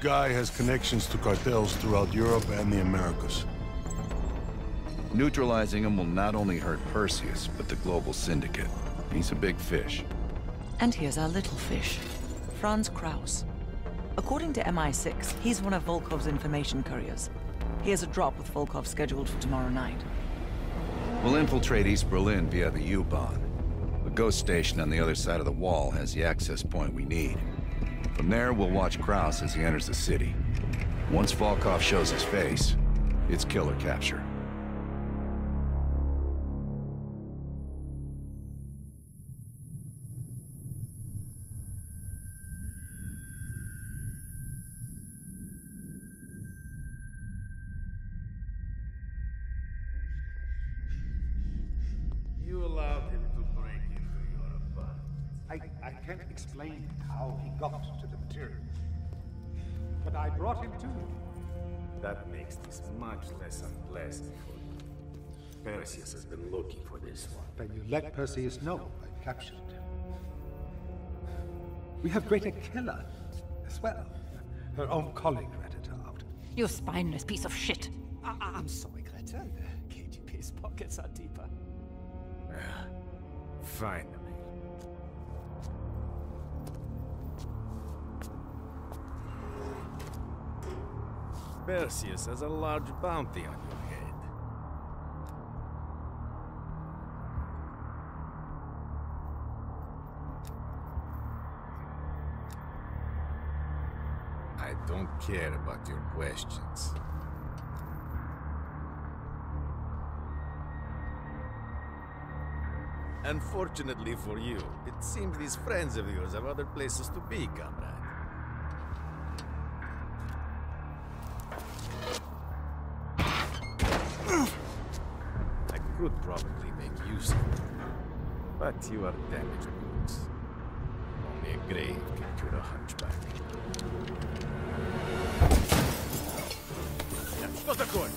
guy has connections to cartels throughout Europe and the Americas. Neutralizing him will not only hurt Perseus, but the global syndicate. He's a big fish. And here's our little fish, Franz Kraus. According to MI6, he's one of Volkov's information couriers. He has a drop with Volkov scheduled for tomorrow night. We'll infiltrate East Berlin via the U-Bahn. The ghost station on the other side of the wall has the access point we need. From there, we'll watch Kraus as he enters the city. Once Volkov shows his face, it's killer capture. Got to the material. But I brought him to you. That makes this much less unpleasant for you. Perseus has been looking for this one. Then you let Perseus know I captured him. We have Greta Keller as well. Her own colleague ratted her out. You spineless piece of shit. I- I- I'm sorry, Greta. The KGB's pockets are deeper. Finally. Perseus has a large bounty on your head. I don't care about your questions. Unfortunately for you, it seems these friends of yours have other places to be, comrade. probably make use of them. But you are damaged goods. Only a grave can cure a hunchback. Yeah, the court.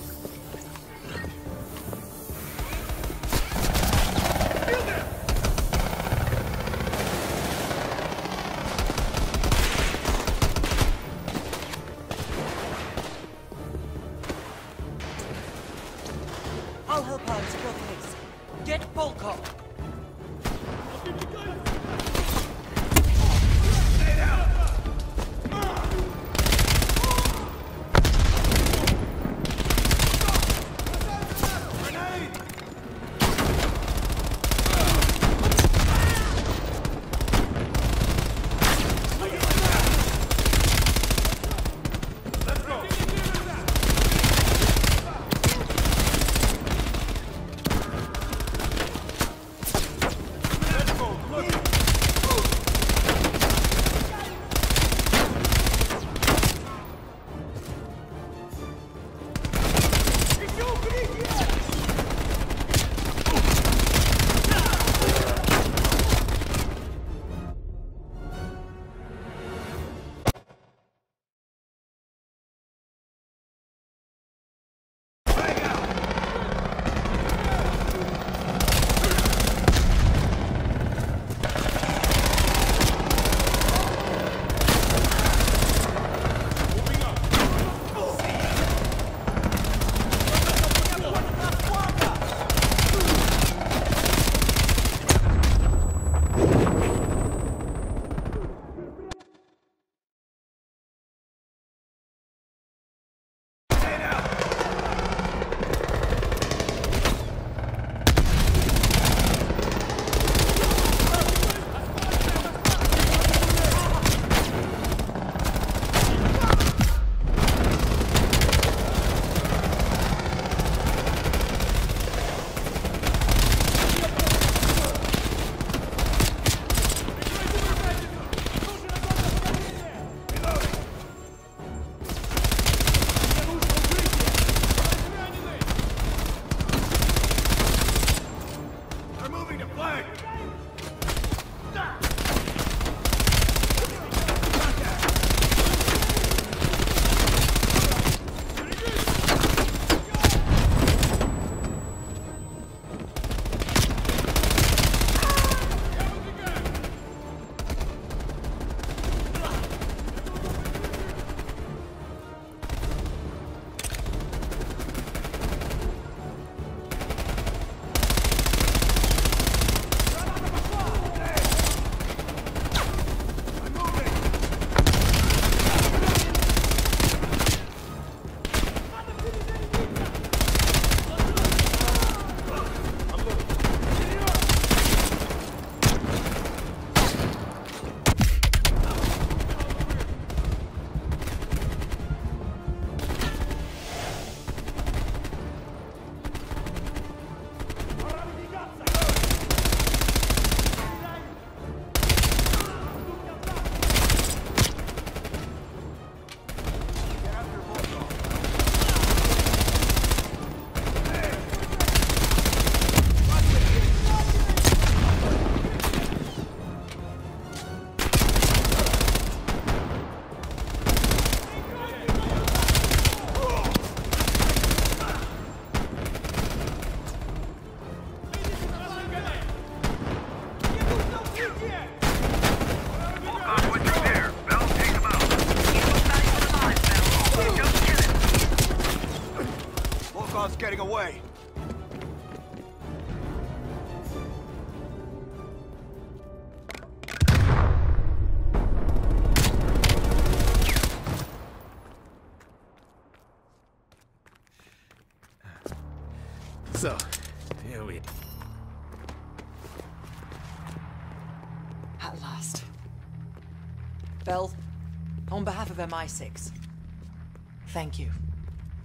Thank you.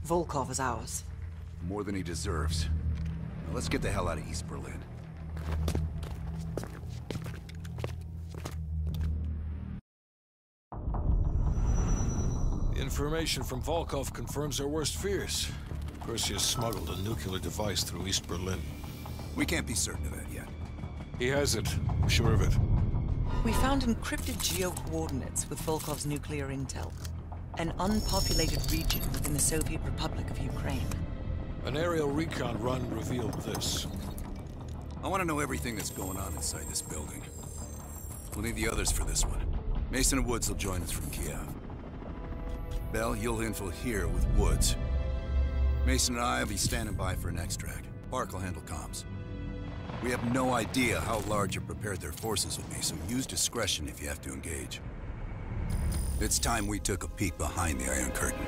Volkov is ours. More than he deserves. Now let's get the hell out of East Berlin. The information from Volkov confirms our worst fears. Perseus smuggled a nuclear device through East Berlin. We can't be certain of that yet. He has it. I'm sure of it. We found encrypted geo-coordinates with Volkov's nuclear intel. An unpopulated region within the Soviet Republic of Ukraine. An aerial recon run revealed this. I want to know everything that's going on inside this building. We'll need the others for this one. Mason and Woods will join us from Kiev. Bell, you'll infil here with Woods. Mason and I will be standing by for an extract. Park will handle comms. We have no idea how large or prepared their forces will be, so use discretion if you have to engage. It's time we took a peek behind the Iron Curtain.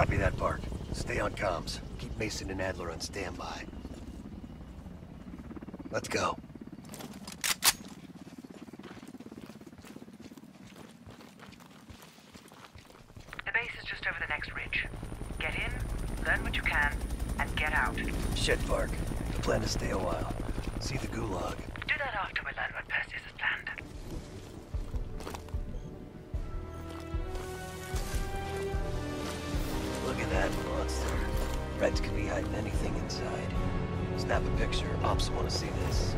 Copy that, Park. Stay on comms. Keep Mason and Adler on standby. Let's go. The base is just over the next ridge. Get in, learn what you can, and get out. Shit, Park. The plan to stay a while. See the gulag. Do that after we learn Reds could be hiding anything inside. Snap a picture. Ops want to see this.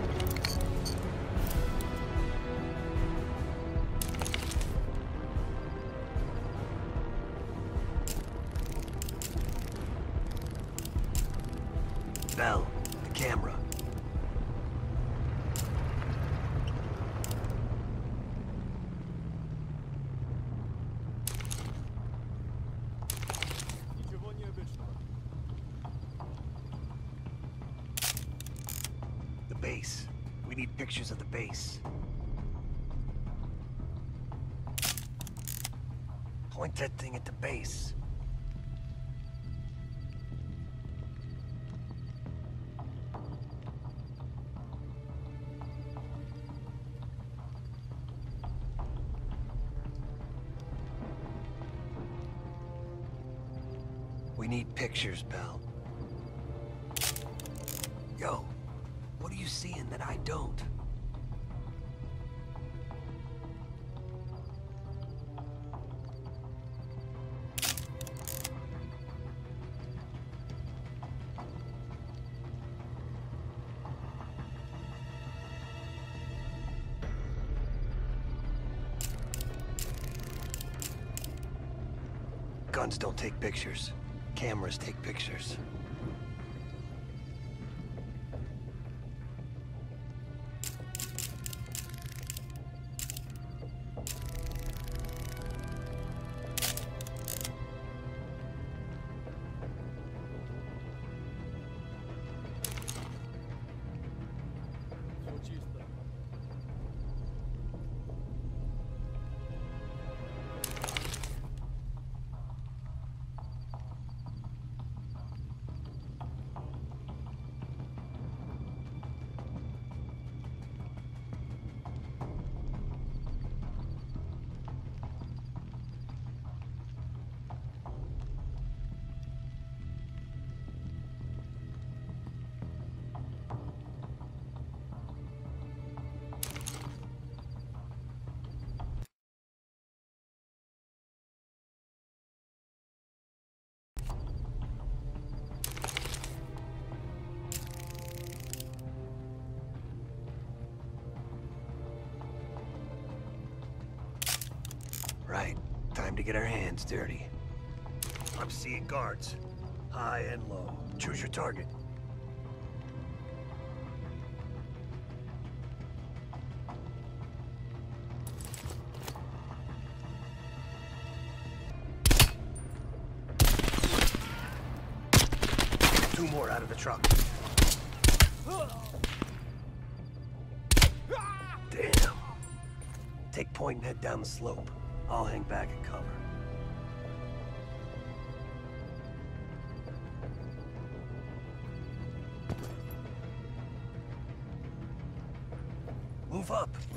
Pictures, Bell. Yo, what are you seeing that I don't? Guns don't take pictures. Cameras take pictures. Choose your target. Two more out of the truck. Damn. Take point and head down the slope. I'll hang back and cover. Move up.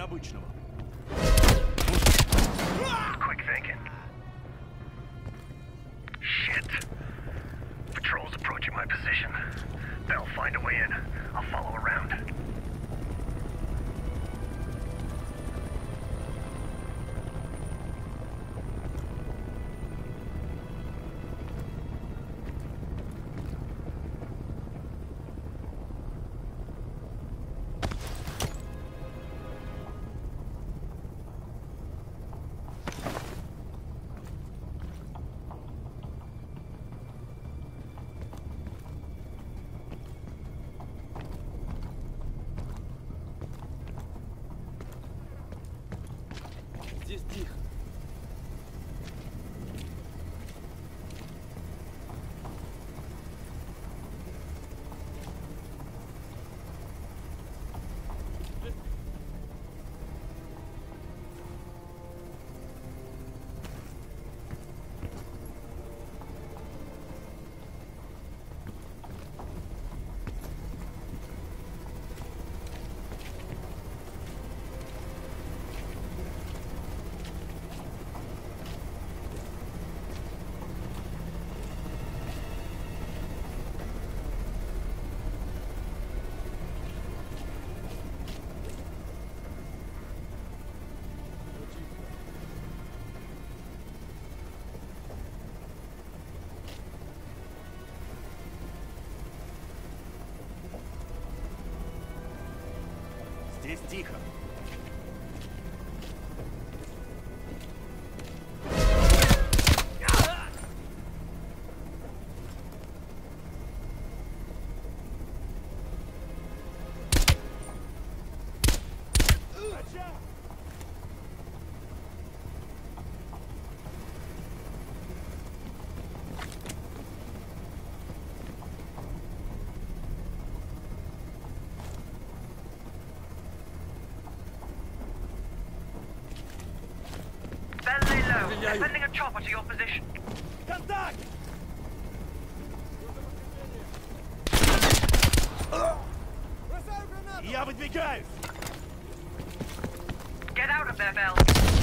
Необычного. Тихо. Bell lay low. They're sending a chopper to your position. Контакт! Я выдвигаюсь! Get out of there, Bell.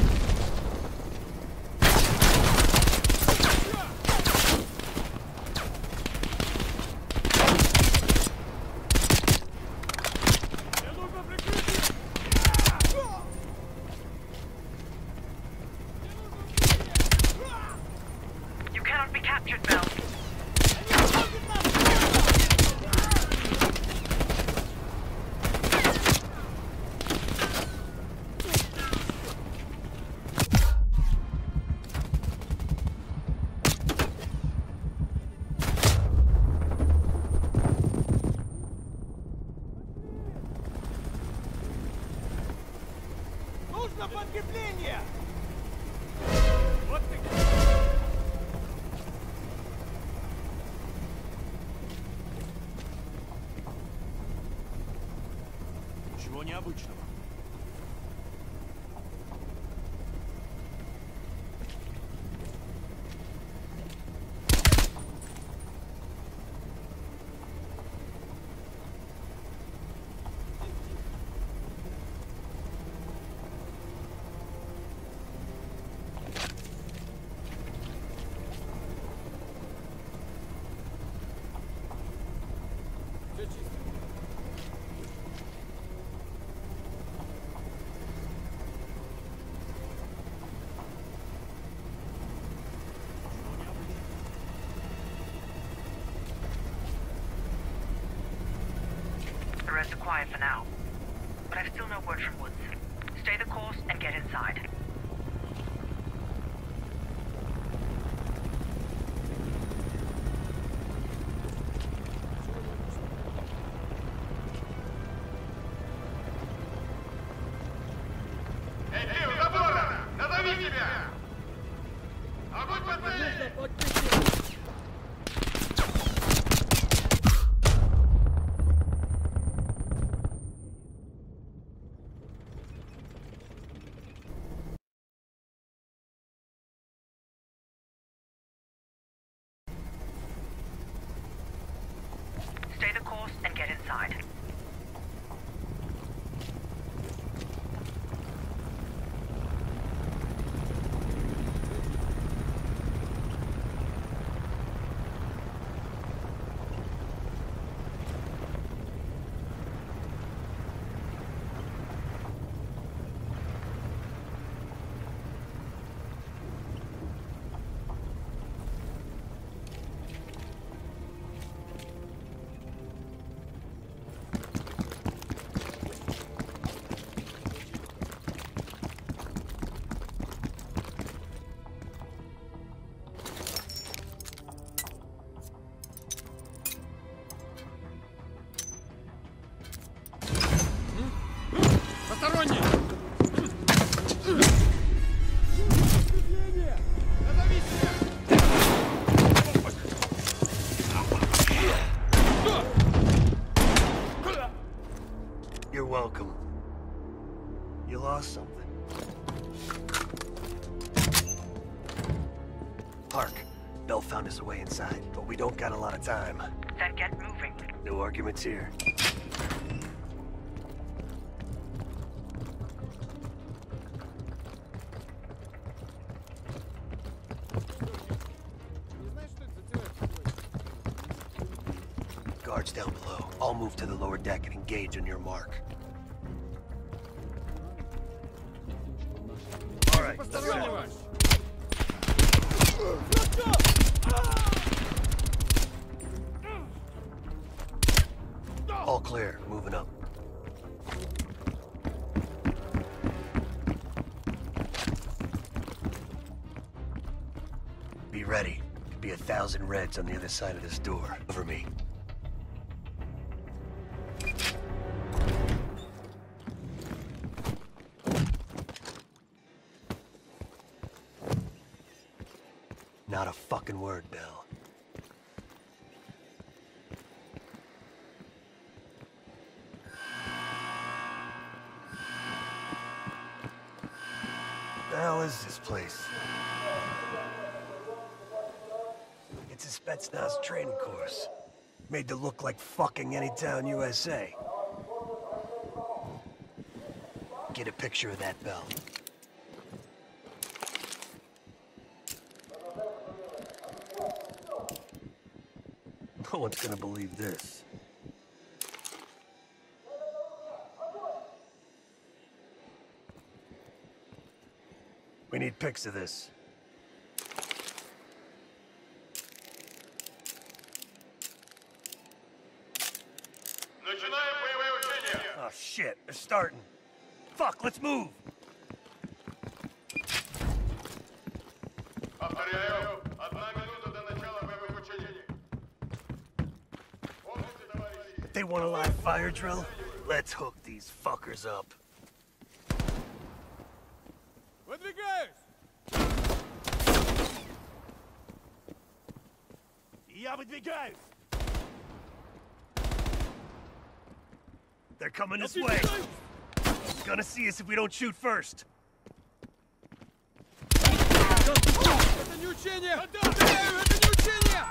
Rest quiet for now. But I've still no word from Woods. Stay the course and get inside. Lot of time. Then get moving. No arguments here. Guards down below. I'll move to the lower deck and engage on your mark. Reds on the other side of this door. Over me. Not a fucking word, Bill. Made to look like fucking any town USA. Get a picture of that bell. No one's gonna believe this. We need pics of this. starting. Fuck, let's move! Повторяю, одна минута до начала боевых учений. Помните, товарищи? They want a live fire drill? Let's hook these fuckers up. Выдвигаюсь! Я выдвигаюсь! They're coming this way. Gonna see us if we don't shoot first. Это не учение! Повторяю, это не учение!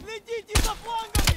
Следите за флангами!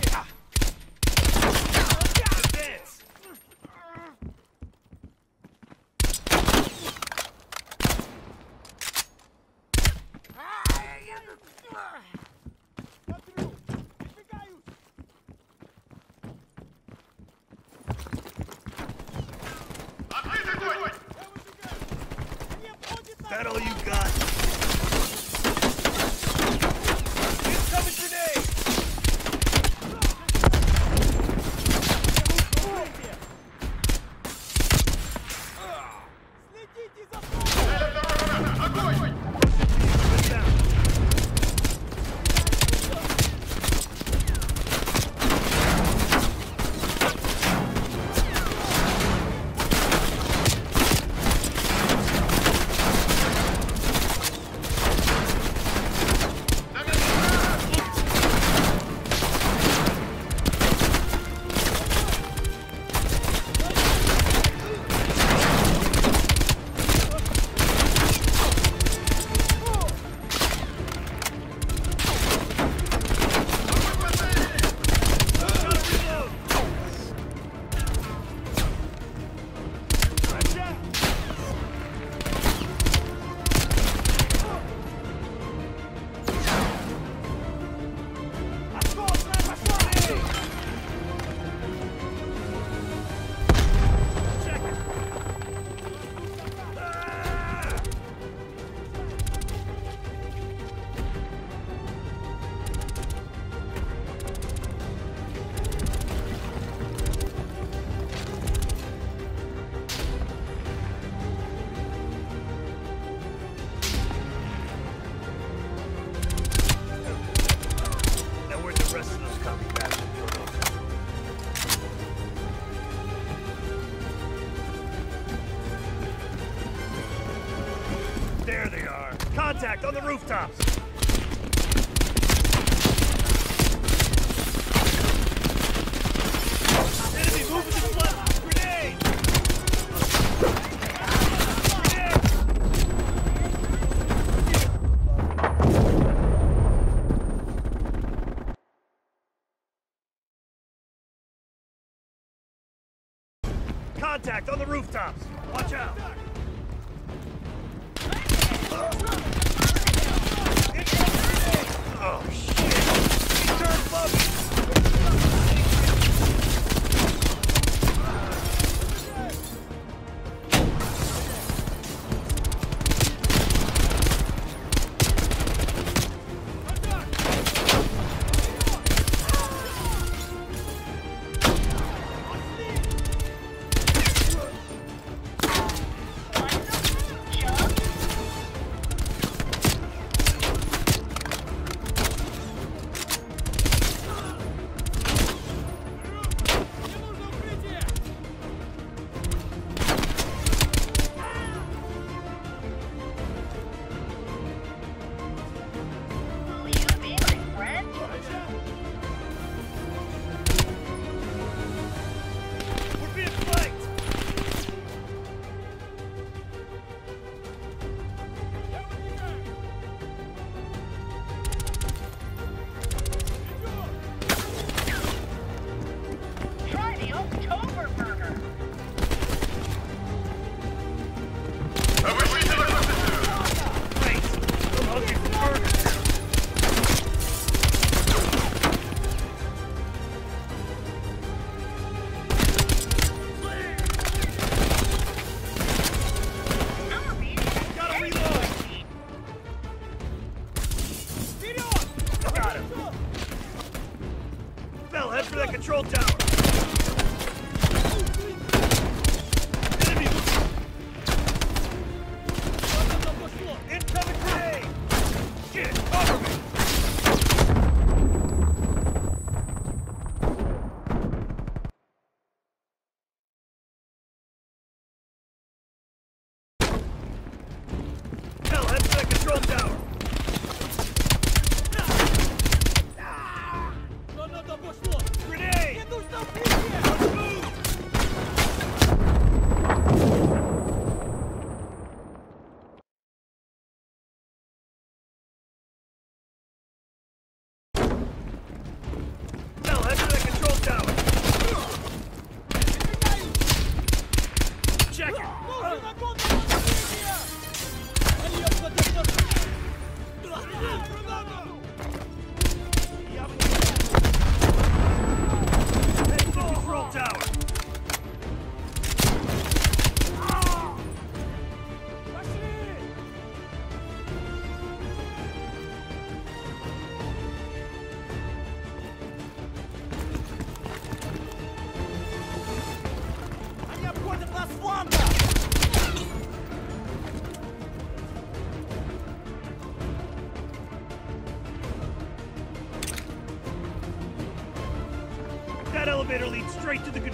On the rooftops. Contact on the rooftops. Watch out. Oh shit! Turn buggy!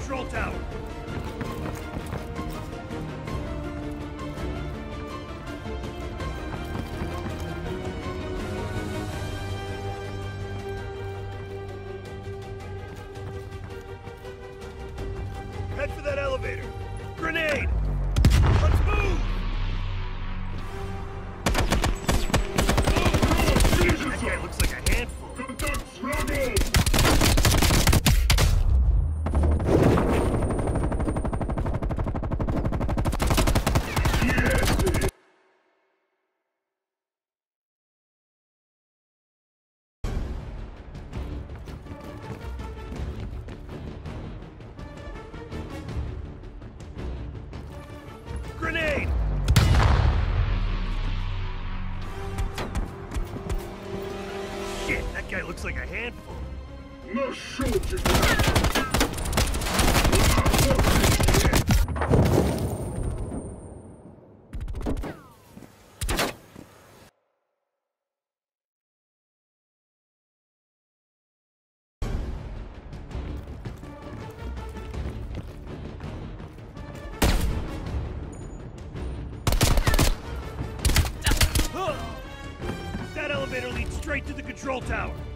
Control tower. Control tower.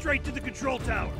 Straight to the control tower.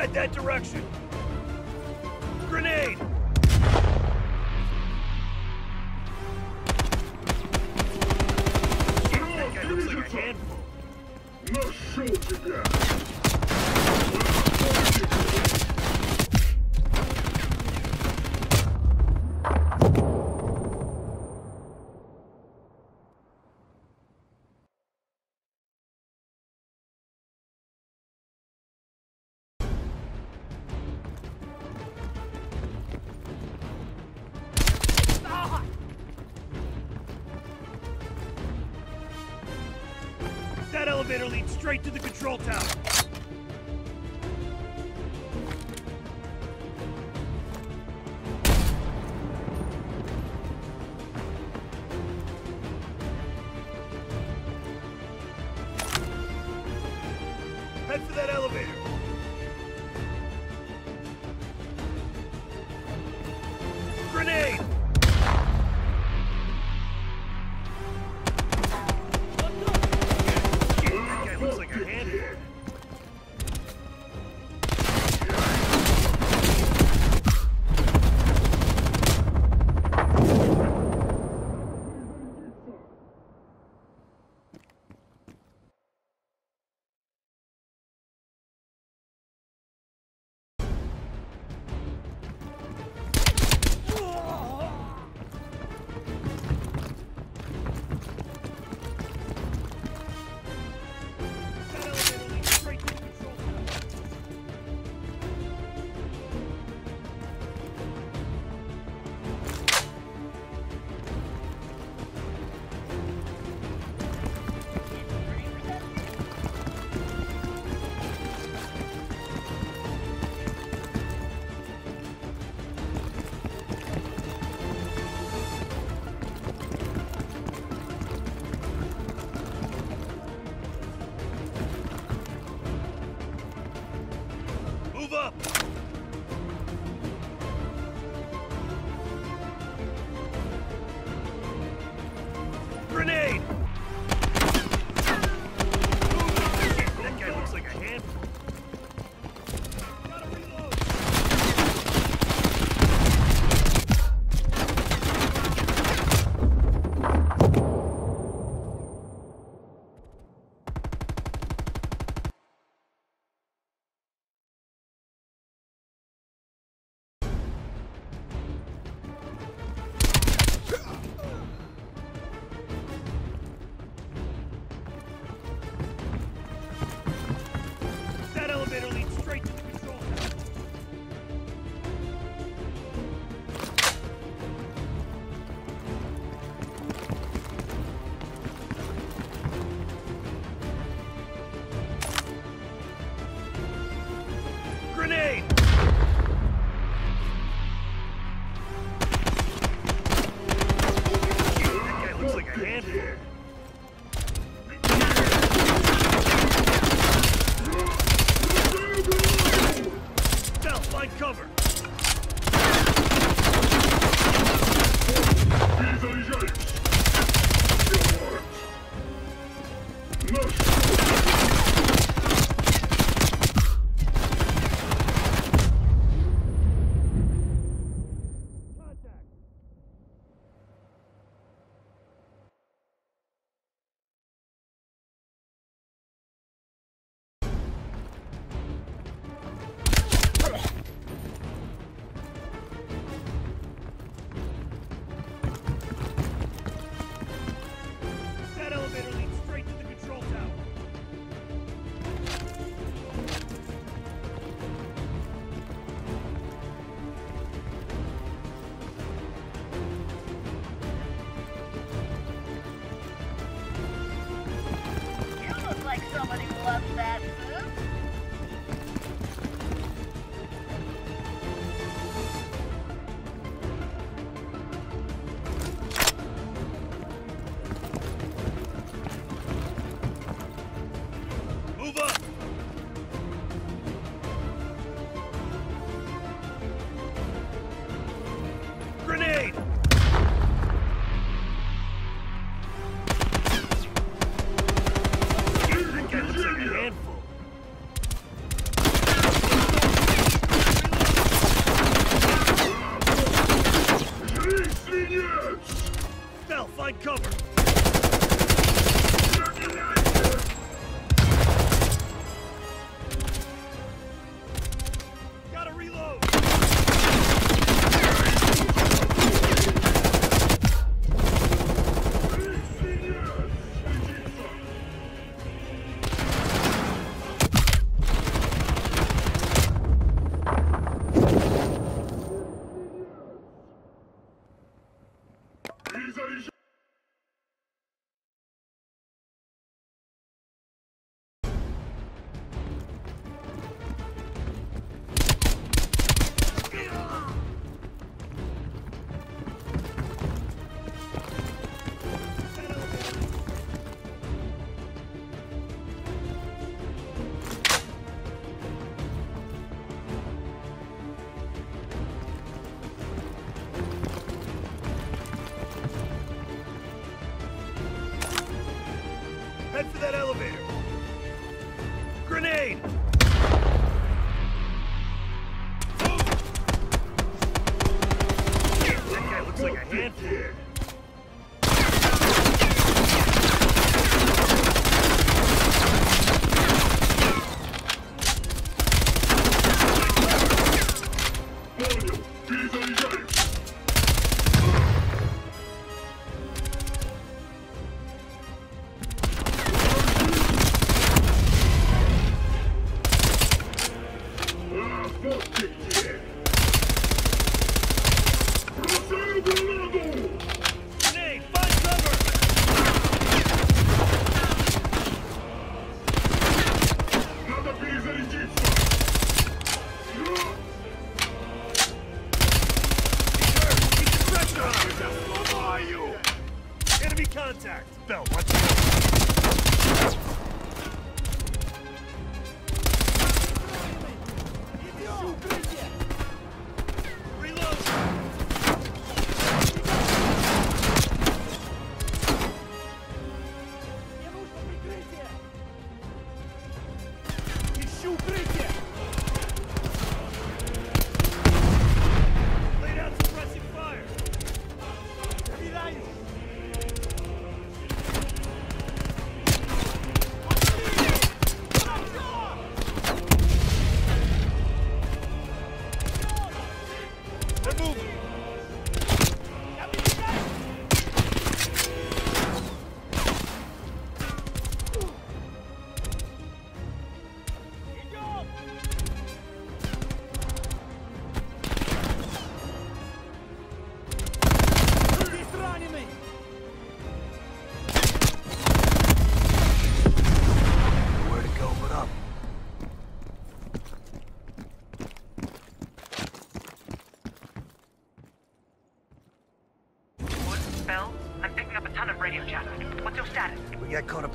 Head that direction. Elevator leads straight to the control tower. Head for that elevator.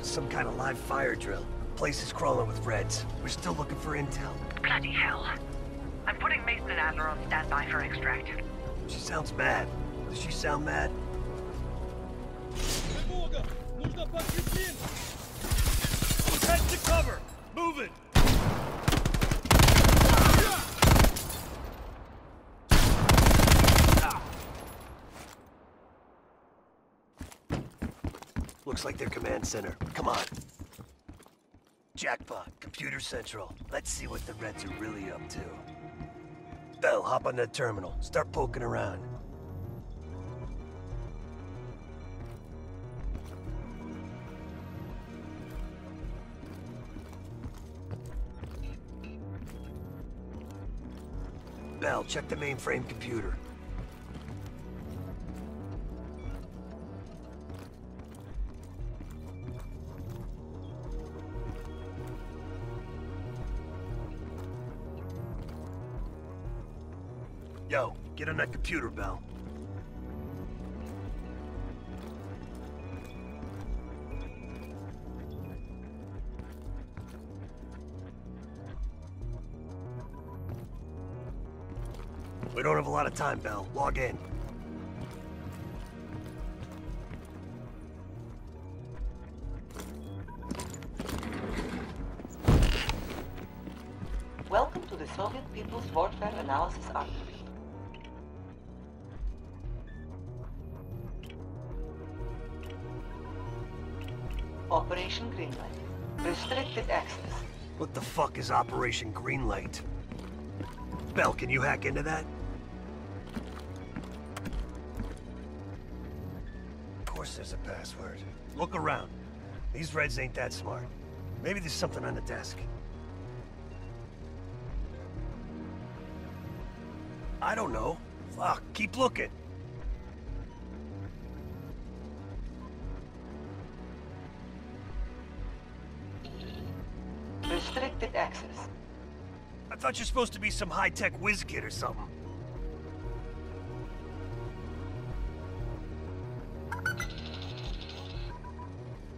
Some kind of live fire drill. Place is crawling with Reds. We're still looking for intel. Bloody hell. I'm putting Mason and Adler on standby for extract. She sounds mad. Does she sound mad? Head to cover! Move it! Ah. Looks like their command center. Come on. Jackpot, Computer Central. Let's see what the Reds are really up to. Bell, hop on that terminal. Start poking around. Bell, check the mainframe computer. Get on that computer, Bell. We don't have a lot of time, Bell. Log in. Welcome to the Soviet People's Warfare Analysis Archive. Operation Greenlight. Restricted access. What the fuck is Operation Greenlight? Bell, can you hack into that? Of course there's a password. Look around. These Reds ain't that smart. Maybe there's something on the desk. I don't know. Fuck, keep looking. Thought you're supposed to be some high-tech whiz kid or something.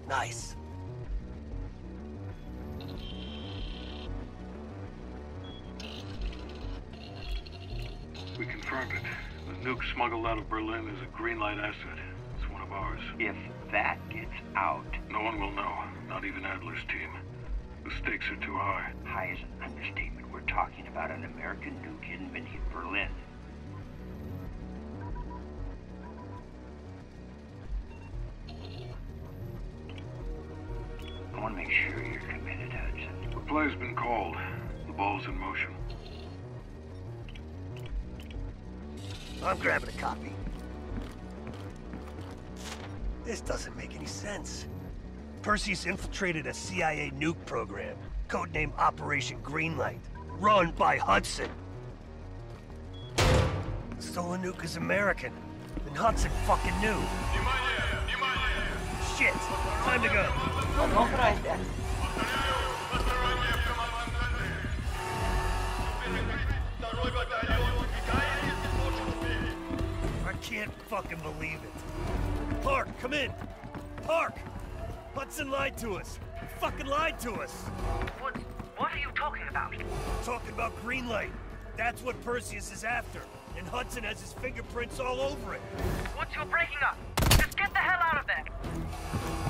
Nice. We confirmed it. The nuke smuggled out of Berlin is a green light asset. It's one of ours. If that gets out... No one will know. Not even Adler's team. The stakes are too high. High is an understatement. We're talking about an American nuke hidden beneath Berlin. I want to make sure you're committed, Hudson. The play's been called. The ball's in motion. I'm grabbing a copy. This doesn't make any sense. Perseus infiltrated a CIA nuke program, codenamed Operation Greenlight, run by Hudson. The stolen nuke is American, and Hudson fucking knew. Shit! Time to go. Unauthorized access. I can't fucking believe it. Park, come in. Park! Hudson lied to us. He fucking lied to us. What, what are you talking about? Talking about Greenlight. That's what Perseus is after. And Hudson has his fingerprints all over it. What's your breaking up? Just get the hell out of there!